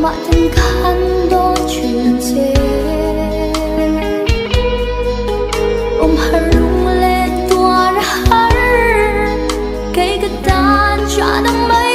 萬人間多存者。抓到没？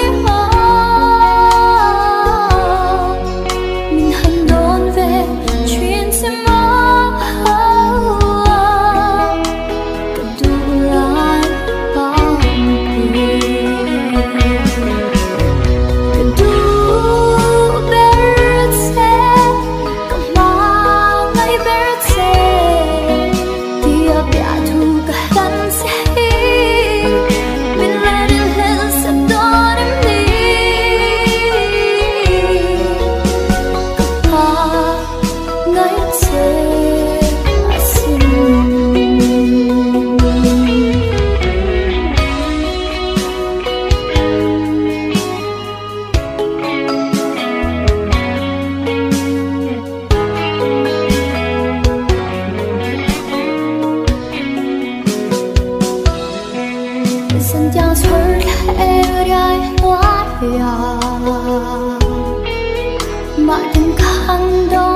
say 将村儿太热暖呀，马灯看到。